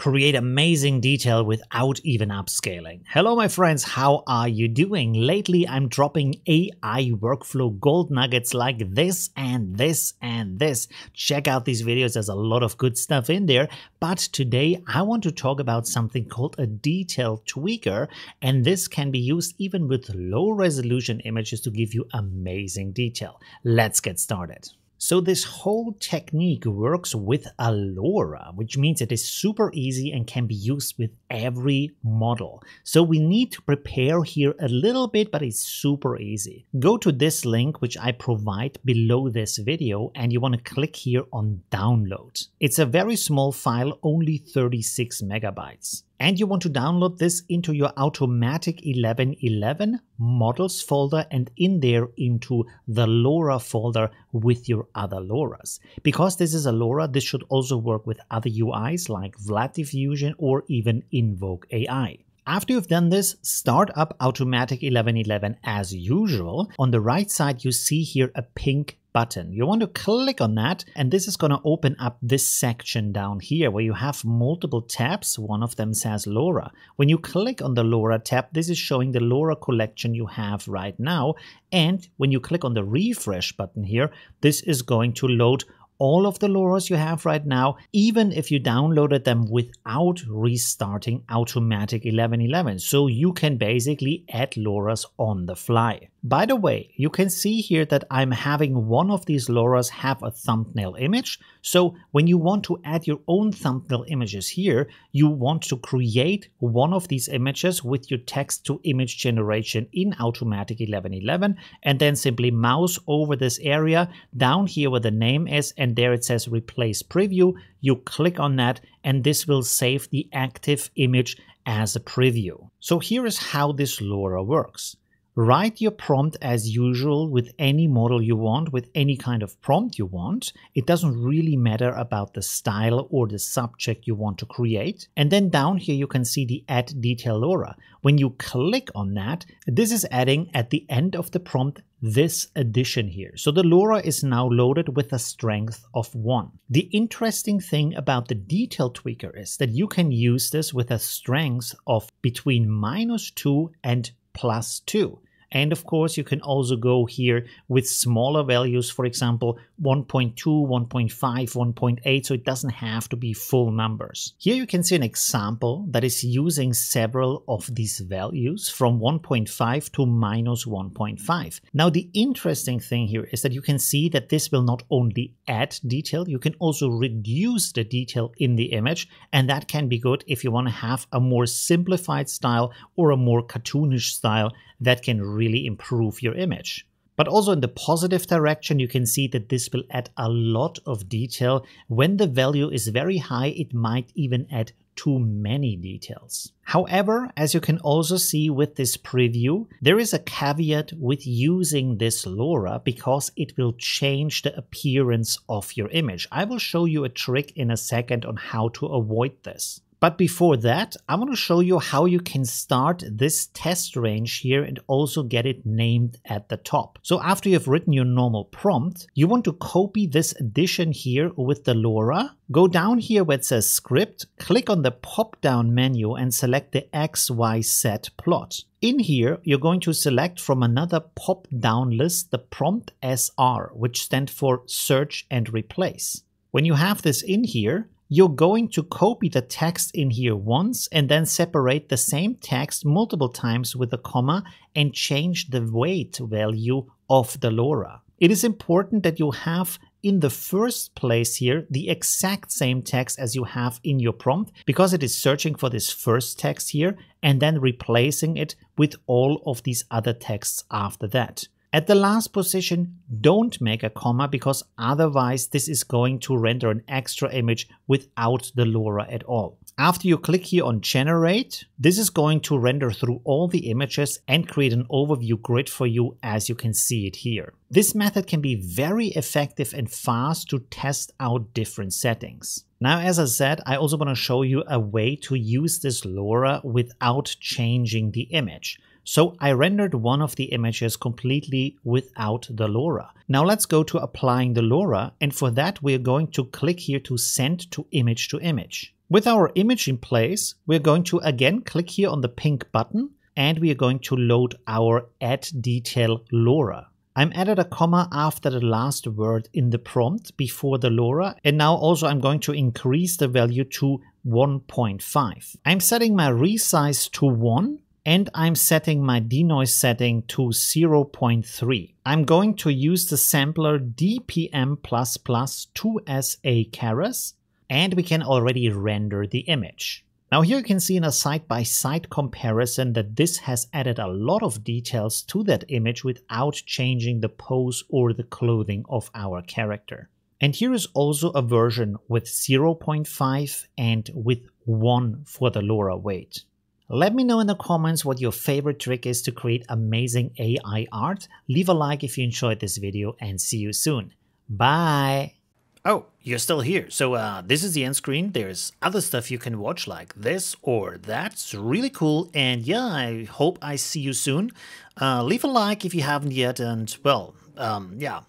create amazing detail without even upscaling. Hello my friends, how are you doing? Lately I'm dropping AI workflow gold nuggets like this and this and this. Check out these videos, there's a lot of good stuff in there. But today I want to talk about something called a detail tweaker and this can be used even with low resolution images to give you amazing detail. Let's get started. So this whole technique works with a LoRa, which means it is super easy and can be used with every model. So we need to prepare here a little bit, but it's super easy. Go to this link, which I provide below this video, and you want to click here on download. It's a very small file, only 36 megabytes and you want to download this into your Automatic 1111 models folder and in there into the LoRa folder with your other LoRas. Because this is a LoRa, this should also work with other UIs like Vlad Diffusion or even Invoke AI. After you've done this, start up Automatic 1111 as usual. On the right side, you see here a pink button. You want to click on that and this is going to open up this section down here where you have multiple tabs. One of them says LoRa. When you click on the LoRa tab, this is showing the LoRa collection you have right now. And when you click on the refresh button here, this is going to load all of the LoRas you have right now, even if you downloaded them without restarting Automatic 1111. So you can basically add LoRas on the fly. By the way, you can see here that I'm having one of these LoRas have a thumbnail image. So when you want to add your own thumbnail images here, you want to create one of these images with your text to image generation in Automatic 1111 and then simply mouse over this area down here where the name is and there it says replace preview. You click on that and this will save the active image as a preview. So here is how this LoRa works. Write your prompt as usual with any model you want, with any kind of prompt you want. It doesn't really matter about the style or the subject you want to create. And then down here you can see the add detail LoRa. When you click on that, this is adding at the end of the prompt this addition here. So the LoRa is now loaded with a strength of 1. The interesting thing about the detail tweaker is that you can use this with a strength of between minus 2 and plus 2. And of course, you can also go here with smaller values, for example, 1.2, 1.5, 1.8, so it doesn't have to be full numbers. Here you can see an example that is using several of these values from 1.5 to minus 1.5. Now, the interesting thing here is that you can see that this will not only add detail, you can also reduce the detail in the image, and that can be good if you want to have a more simplified style or a more cartoonish style that can really improve your image. But also in the positive direction, you can see that this will add a lot of detail. When the value is very high, it might even add too many details. However, as you can also see with this preview, there is a caveat with using this LoRa because it will change the appearance of your image. I will show you a trick in a second on how to avoid this. But before that, I want to show you how you can start this test range here and also get it named at the top. So after you've written your normal prompt, you want to copy this addition here with the LoRa. Go down here where it says script, click on the pop down menu and select the XYZ plot. In here, you're going to select from another pop down list the prompt SR, which stands for search and replace. When you have this in here, you're going to copy the text in here once and then separate the same text multiple times with a comma and change the weight value of the LoRa. It is important that you have in the first place here the exact same text as you have in your prompt because it is searching for this first text here and then replacing it with all of these other texts after that. At the last position, don't make a comma because otherwise this is going to render an extra image without the LoRa at all. After you click here on generate, this is going to render through all the images and create an overview grid for you as you can see it here. This method can be very effective and fast to test out different settings. Now, as I said, I also want to show you a way to use this LoRa without changing the image. So I rendered one of the images completely without the LoRa. Now let's go to applying the LoRa and for that we're going to click here to send to image to image. With our image in place, we're going to again click here on the pink button and we are going to load our add detail LoRa. I'm added a comma after the last word in the prompt before the LoRa and now also I'm going to increase the value to 1.5. I'm setting my resize to 1 and I'm setting my denoise setting to 0.3. I'm going to use the sampler DPM++ 2SA Karras and we can already render the image. Now here you can see in a side-by-side -side comparison that this has added a lot of details to that image without changing the pose or the clothing of our character. And here is also a version with 0.5 and with 1 for the LoRa weight. Let me know in the comments what your favorite trick is to create amazing AI art. Leave a like if you enjoyed this video and see you soon. Bye! Oh, you're still here. So uh, this is the end screen. There's other stuff you can watch like this or that's really cool. And yeah, I hope I see you soon. Uh, leave a like if you haven't yet. And well, um, yeah,